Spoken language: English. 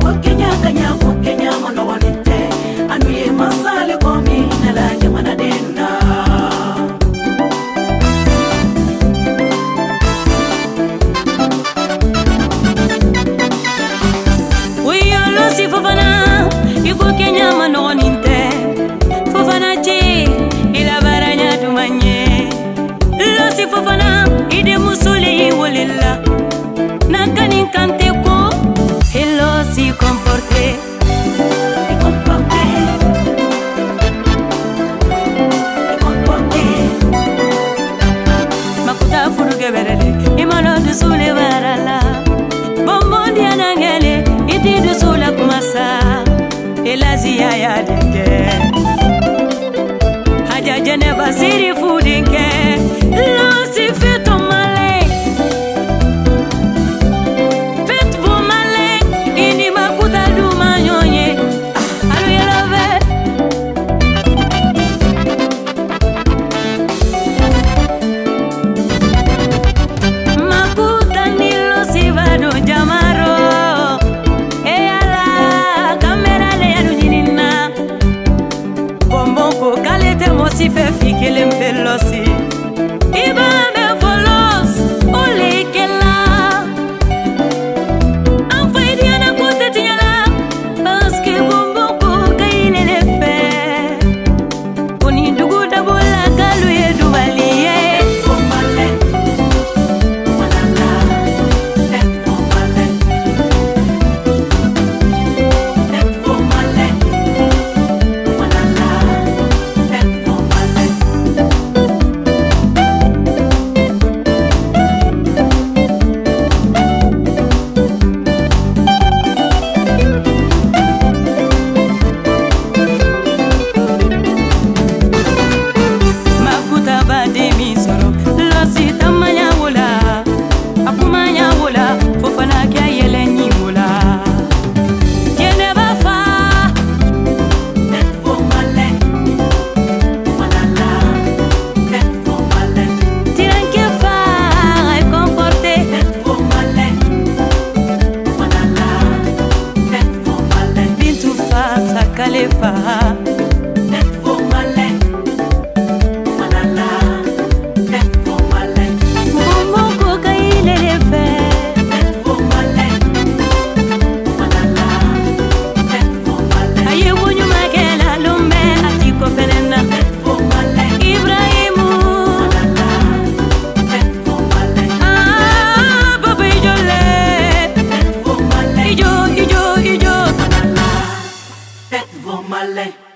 Kenya, Kenya, Kenya. I just never see ne basiri fu dinke se tão my lane.